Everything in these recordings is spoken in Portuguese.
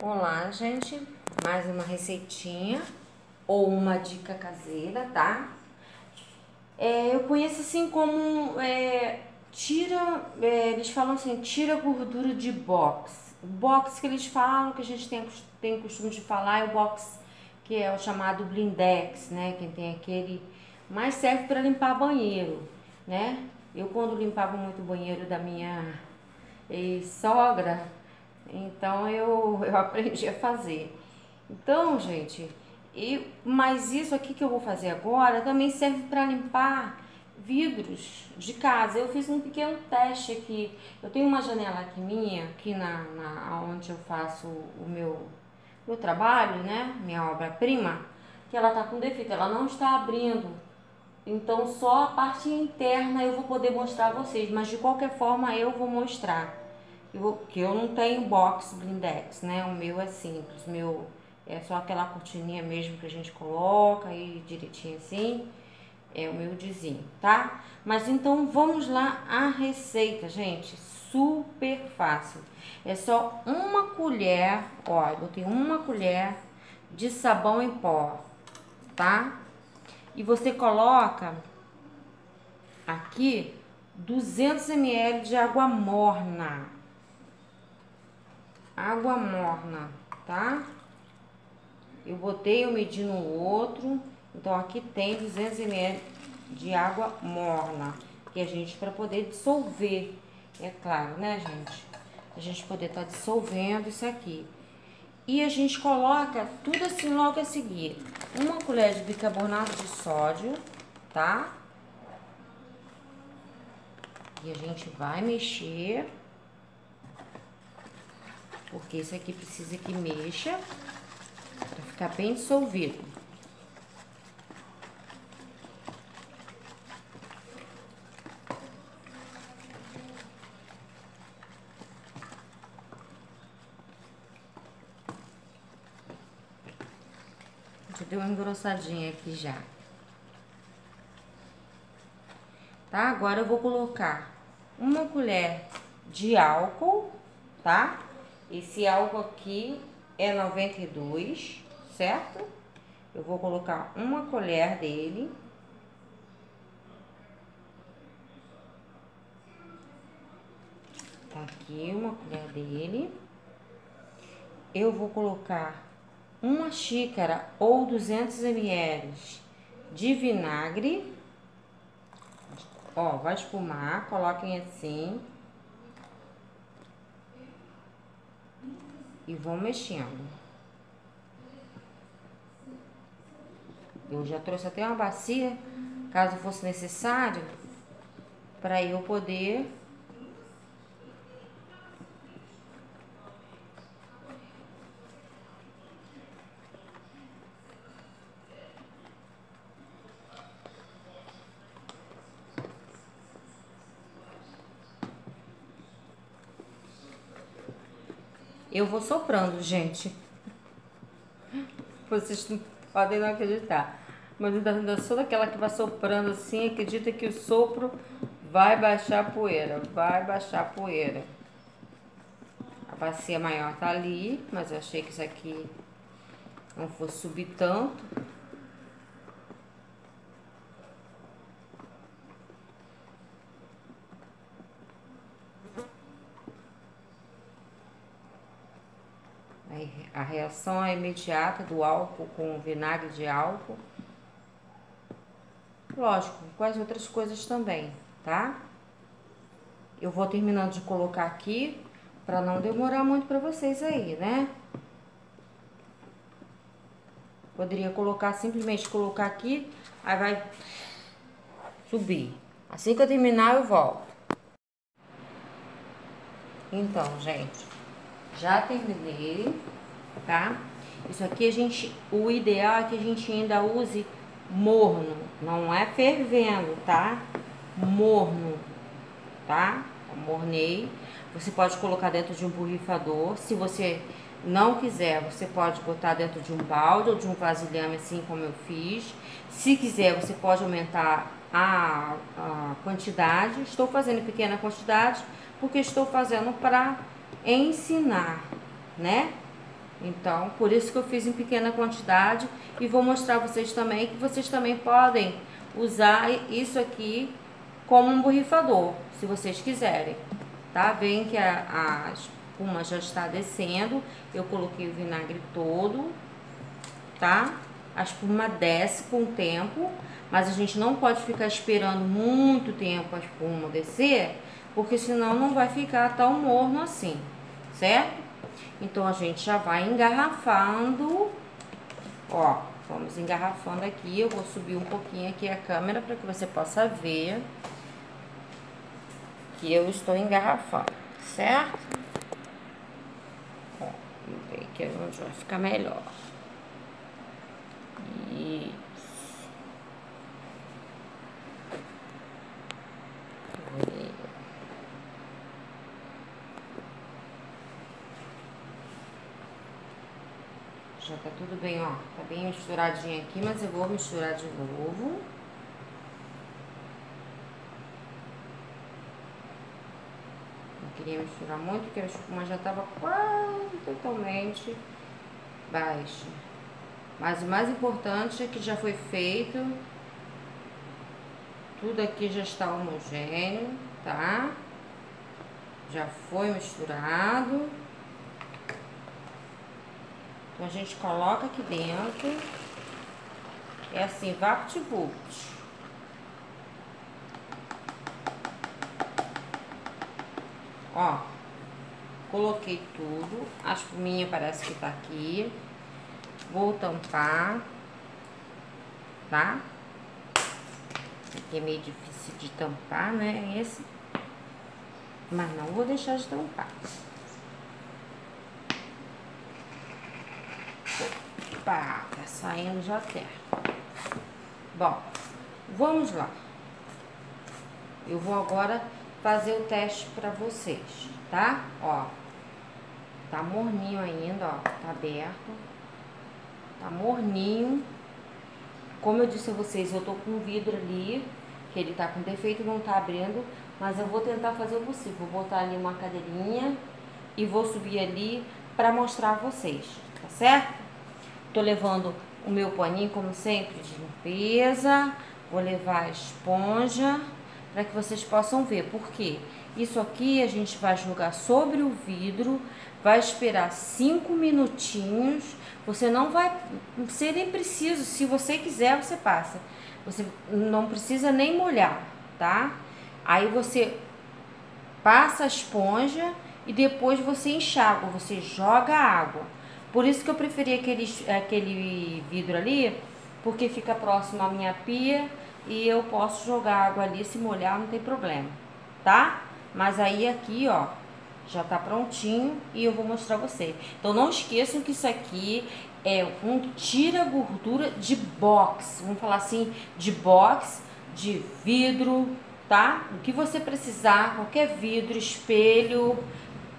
Olá, gente. Mais uma receitinha ou uma dica caseira, tá? É, eu conheço assim como é, tira, é, eles falam assim, tira gordura de box. O box que eles falam, que a gente tem, tem costume de falar, é o box que é o chamado blindex, né? Quem tem aquele, mas serve para limpar banheiro, né? Eu quando limpava muito o banheiro da minha sogra, então eu, eu aprendi a fazer. Então, gente, e, mas isso aqui que eu vou fazer agora também serve para limpar vidros de casa. Eu fiz um pequeno teste aqui. Eu tenho uma janela aqui minha, aqui na, na onde eu faço o meu, meu trabalho, né? Minha obra-prima, que ela tá com defeito, ela não está abrindo. Então só a parte interna eu vou poder mostrar a vocês, mas de qualquer forma eu vou mostrar. Eu, que eu não tenho box blindex, né? O meu é simples, meu é só aquela cortininha mesmo que a gente coloca aí direitinho assim. É o meu dizinho, tá? Mas então vamos lá a receita, gente. Super fácil. É só uma colher, ó, eu botei uma colher de sabão em pó, tá? E você coloca aqui 200 ml de água morna água morna, tá? Eu botei, eu medi no outro, então aqui tem 200 ml de água morna, que a gente, para poder dissolver, é claro, né, gente? A gente poder estar tá dissolvendo isso aqui. E a gente coloca tudo assim logo a seguir. Uma colher de bicarbonato de sódio, tá? E a gente vai mexer porque isso aqui precisa que mexa para ficar bem dissolvido. Já deu uma engrossadinha aqui já. Tá? Agora eu vou colocar uma colher de álcool, tá? Esse álcool aqui é 92, certo? Eu vou colocar uma colher dele. Tá aqui uma colher dele. Eu vou colocar uma xícara ou 200 ml de vinagre. Ó, vai espumar, coloquem assim. E vão mexendo. Eu já trouxe até uma bacia, caso fosse necessário, para eu poder Eu vou soprando, gente. Vocês podem não acreditar. Mas eu sou daquela que vai soprando assim, acredita que o sopro vai baixar a poeira, vai baixar a poeira. A bacia maior tá ali, mas eu achei que isso aqui não fosse subir tanto. A reação é imediata do álcool com vinagre de álcool. Lógico, com as outras coisas também, tá? Eu vou terminando de colocar aqui para não demorar muito para vocês aí, né? Poderia colocar, simplesmente colocar aqui, aí vai subir. Assim que eu terminar, eu volto. Então, gente, já terminei, tá? Isso aqui a gente, o ideal é que a gente ainda use morno, não é fervendo, tá? Morno, tá? Mornei. Você pode colocar dentro de um borrifador. Se você não quiser, você pode botar dentro de um balde ou de um vasilhame, assim como eu fiz. Se quiser, você pode aumentar a, a quantidade. Estou fazendo pequena quantidade, porque estou fazendo para ensinar, né? Então, por isso que eu fiz em pequena quantidade e vou mostrar a vocês também que vocês também podem usar isso aqui como um borrifador, se vocês quiserem, tá? Vem que a, a espuma já está descendo, eu coloquei o vinagre todo, tá? A espuma desce com o tempo, mas a gente não pode ficar esperando muito tempo a espuma descer, porque senão não vai ficar tão morno assim, certo? Então, a gente já vai engarrafando, ó, vamos engarrafando aqui, eu vou subir um pouquinho aqui a câmera para que você possa ver que eu estou engarrafando, certo? Ó, vamos ver aqui onde vai ficar melhor. Isso. Já tá tudo bem, misturadinho aqui, mas eu vou misturar de novo. Não queria misturar muito, porque a espuma já tava quase totalmente baixa. Mas o mais importante é que já foi feito. Tudo aqui já está homogêneo, tá? Já foi misturado. Então, a gente coloca aqui dentro. É assim, vapt-vupt. Ó, coloquei tudo. A espuminha parece que tá aqui. Vou tampar, tá? Aqui é meio difícil de tampar, né? Esse. Mas não vou deixar de tampar. Opa, tá saindo já até. Bom, vamos lá. Eu vou agora fazer o teste pra vocês, tá? Ó, tá morninho ainda, ó, tá aberto. Tá morninho. Como eu disse a vocês, eu tô com um vidro ali, que ele tá com defeito, não tá abrindo, mas eu vou tentar fazer o possível. Vou botar ali uma cadeirinha e vou subir ali pra mostrar a vocês, tá certo? Tô levando o meu paninho, como sempre, de limpeza. Vou levar a esponja para que vocês possam ver. Por quê? Isso aqui a gente vai jogar sobre o vidro, vai esperar cinco minutinhos. Você não vai ser nem preciso, se você quiser, você passa. Você não precisa nem molhar, tá? Aí você passa a esponja e depois você enxágua, você joga água. Por isso que eu preferi aquele, aquele vidro ali, porque fica próximo à minha pia e eu posso jogar água ali, se molhar não tem problema, tá? Mas aí aqui, ó, já tá prontinho e eu vou mostrar você. Então não esqueçam que isso aqui é um tira gordura de box, vamos falar assim, de box, de vidro, tá? O que você precisar, qualquer vidro, espelho,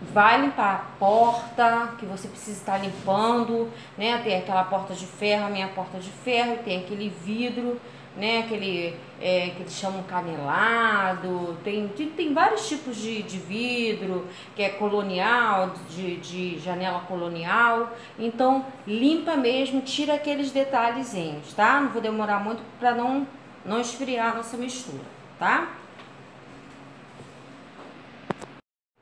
vai limpar a porta que você precisa estar limpando, né? Tem aquela porta de ferro, a minha porta de ferro, tem aquele vidro, né? Aquele é, que eles chamam canelado, tem, tem, tem vários tipos de, de vidro, que é colonial, de, de janela colonial. Então, limpa mesmo, tira aqueles detalhezinhos, tá? Não vou demorar muito para não, não esfriar a nossa mistura, tá?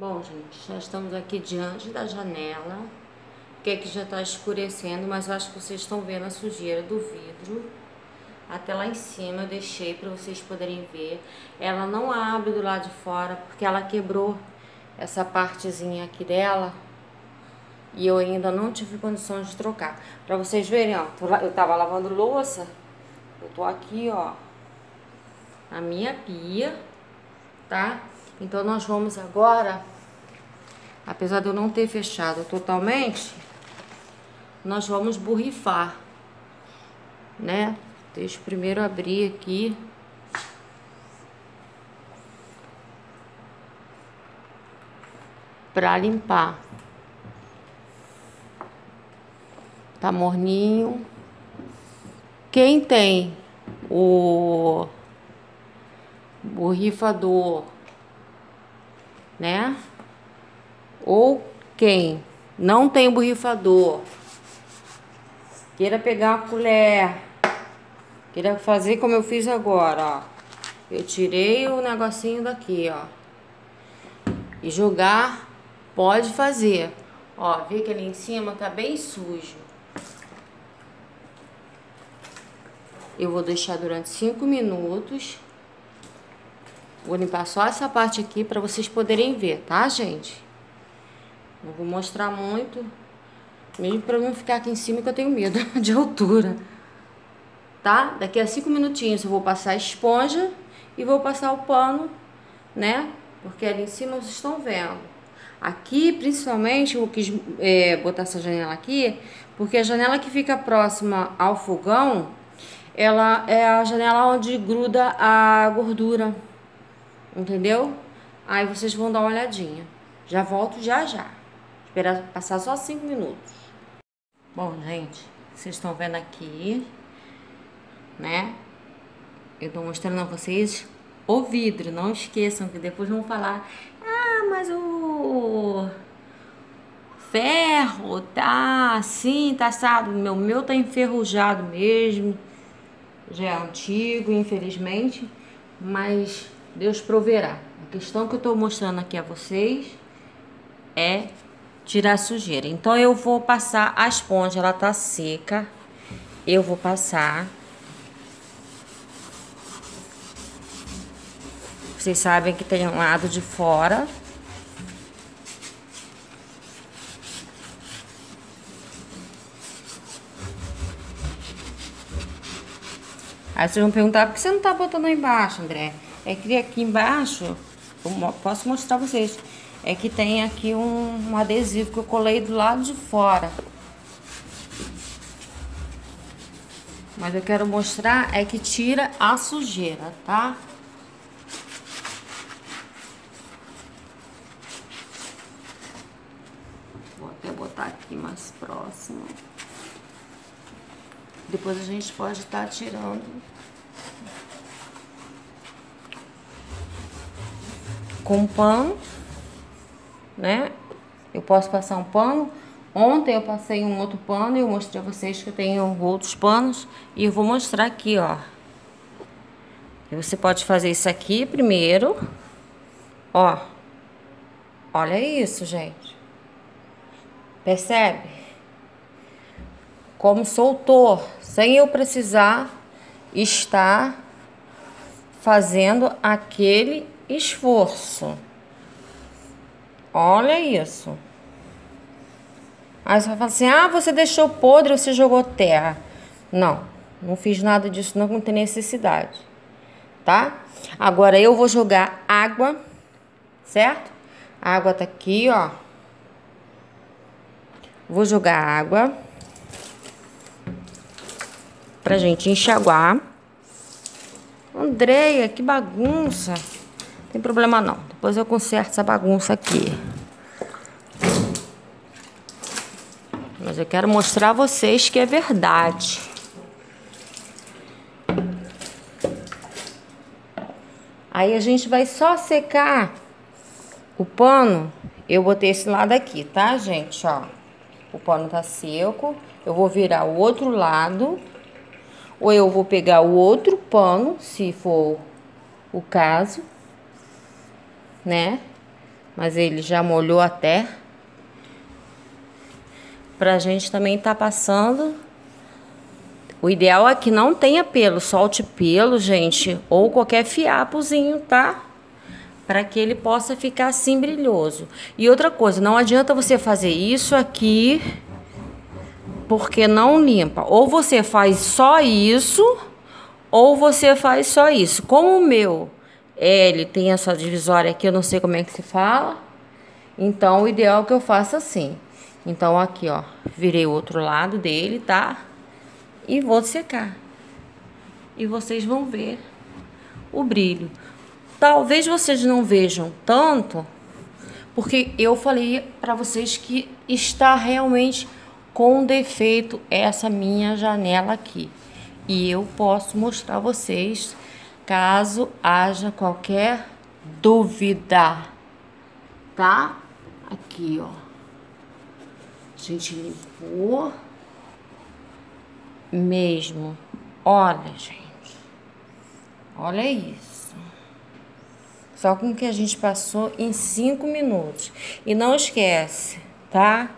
Bom, gente, já estamos aqui diante da janela, que aqui já está escurecendo, mas eu acho que vocês estão vendo a sujeira do vidro. Até lá em cima eu deixei para vocês poderem ver. Ela não abre do lado de fora, porque ela quebrou essa partezinha aqui dela. E eu ainda não tive condições de trocar. Para vocês verem, ó, eu tava lavando louça. Eu tô aqui, ó, na minha pia, tá? Então, nós vamos agora, apesar de eu não ter fechado totalmente, nós vamos borrifar, né? Deixa eu primeiro abrir aqui. Pra limpar. Tá morninho. Quem tem o borrifador né? Ou quem não tem borrifador, queira pegar uma colher, queira fazer como eu fiz agora, ó. Eu tirei o negocinho daqui, ó. E jogar, pode fazer. Ó, vê que ali em cima tá bem sujo. Eu vou deixar durante 5 minutos. Vou limpar só essa parte aqui para vocês poderem ver, tá, gente? Não vou mostrar muito. Mesmo para não ficar aqui em cima que eu tenho medo de altura. Tá? Daqui a 5 minutinhos eu vou passar a esponja e vou passar o pano, né? Porque ali em cima vocês estão vendo. Aqui, principalmente, eu quis é, botar essa janela aqui, porque a janela que fica próxima ao fogão, ela é a janela onde gruda a gordura, entendeu? Aí vocês vão dar uma olhadinha. Já volto já já. Esperar passar só 5 minutos. Bom, gente, vocês estão vendo aqui, né? Eu tô mostrando a vocês o vidro. Não esqueçam que depois vão falar ah, mas o ferro tá assim, tá assado. Meu, meu tá enferrujado mesmo. Já é antigo, infelizmente. Mas Deus proverá. A questão que eu tô mostrando aqui a vocês é tirar a sujeira. Então eu vou passar a esponja, ela tá seca. Eu vou passar Vocês sabem que tem um lado de fora. Aí vocês vão perguntar, por que você não tá botando aí embaixo, André? É que aqui embaixo, posso mostrar pra vocês, é que tem aqui um, um adesivo que eu colei do lado de fora. Mas eu quero mostrar é que tira a sujeira, tá? aqui mais próximo. Depois a gente pode estar tá tirando. Com pano, né? Eu posso passar um pano. Ontem eu passei um outro pano e eu mostrei a vocês que eu tenho outros panos. E eu vou mostrar aqui, ó. Você pode fazer isso aqui primeiro. Ó. Olha isso, gente. Percebe? Como soltou, sem eu precisar estar fazendo aquele esforço. Olha isso. Aí você vai falar assim: ah, você deixou podre, você jogou terra. Não, não fiz nada disso, não, não tem necessidade. Tá? Agora eu vou jogar água, certo? A água tá aqui, ó. Vou jogar água pra gente enxaguar. Andreia, que bagunça. Tem problema não. Depois eu conserto essa bagunça aqui. Mas eu quero mostrar a vocês que é verdade. Aí a gente vai só secar o pano. Eu botei esse lado aqui, tá, gente? Ó. O pano tá seco. Eu vou virar o outro lado. Ou eu vou pegar o outro pano, se for o caso. Né? Mas ele já molhou até. Pra gente também tá passando. O ideal é que não tenha pelo, solte pelo, gente, ou qualquer fiapozinho, tá? para que ele possa ficar assim brilhoso. E outra coisa, não adianta você fazer isso aqui porque não limpa. Ou você faz só isso, ou você faz só isso. Como o meu, ele tem essa divisória aqui, eu não sei como é que se fala. Então, o ideal é que eu faça assim. Então, aqui, ó, virei o outro lado dele, tá? E vou secar. E vocês vão ver o brilho. Talvez vocês não vejam tanto, porque eu falei para vocês que está realmente com defeito essa minha janela aqui. E eu posso mostrar vocês caso haja qualquer dúvida, tá? Aqui, ó. A gente limpou mesmo. Olha, gente. Olha isso. Só com o que a gente passou em cinco minutos. E não esquece, tá?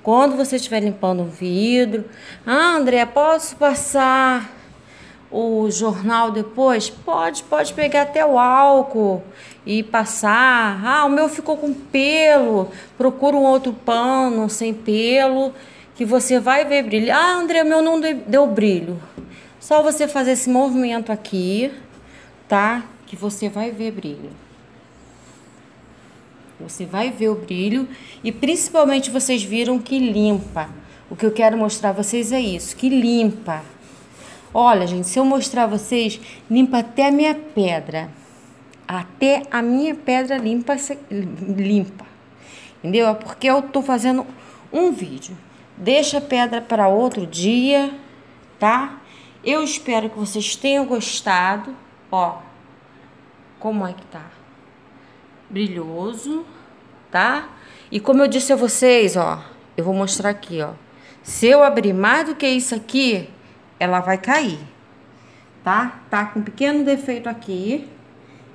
Quando você estiver limpando o vidro, ah, André, posso passar o jornal depois? Pode, pode pegar até o álcool e passar. Ah, o meu ficou com pelo. Procura um outro pano sem pelo que você vai ver brilho. Ah, André, meu não deu brilho. Só você fazer esse movimento aqui tá? Que você vai ver brilho. Você vai ver o brilho e principalmente vocês viram que limpa. O que eu quero mostrar a vocês é isso, que limpa. Olha, gente, se eu mostrar a vocês, limpa até a minha pedra. Até a minha pedra limpa, limpa. Entendeu? É porque eu tô fazendo um vídeo. Deixa a pedra para outro dia, tá? Eu espero que vocês tenham gostado. Ó, como é que tá? Brilhoso, tá? E como eu disse a vocês, ó, eu vou mostrar aqui, ó. Se eu abrir mais do que isso aqui, ela vai cair, tá? Tá com um pequeno defeito aqui.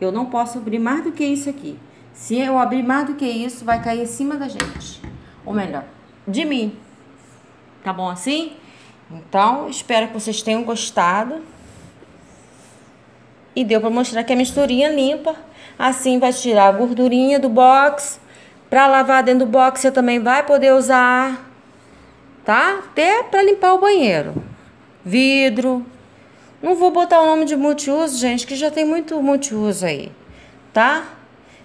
Eu não posso abrir mais do que isso aqui. Se eu abrir mais do que isso, vai cair em cima da gente. Ou melhor, de mim. Tá bom assim? Então, espero que vocês tenham gostado. E deu para mostrar que a misturinha limpa. Assim vai tirar a gordurinha do box. Para lavar dentro do box você também vai poder usar, tá? Até para limpar o banheiro. Vidro. Não vou botar o nome de multiuso, gente, que já tem muito multiuso aí, tá?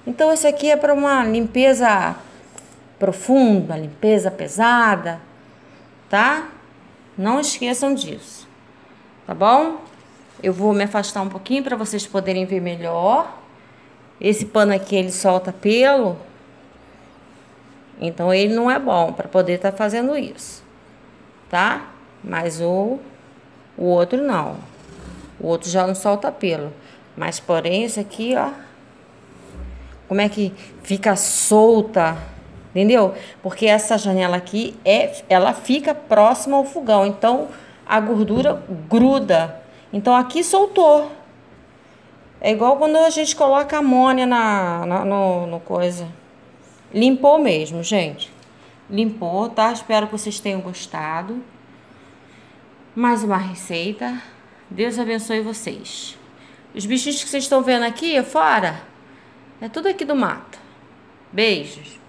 Então esse aqui é para uma limpeza profunda, limpeza pesada, tá? Não esqueçam disso. Tá bom? Eu vou me afastar um pouquinho para vocês poderem ver melhor. Esse pano aqui, ele solta pelo. Então, ele não é bom para poder estar tá fazendo isso. Tá? Mas o, o outro não. O outro já não solta pelo. Mas, porém, esse aqui, ó. Como é que fica solta, entendeu? Porque essa janela aqui, é, ela fica próxima ao fogão. Então, a gordura gruda então aqui soltou. É igual quando a gente coloca amônia na, na no, no coisa. Limpou mesmo, gente. Limpou, tá? Espero que vocês tenham gostado. Mais uma receita. Deus abençoe vocês. Os bichinhos que vocês estão vendo aqui fora, é tudo aqui do mato. Beijos.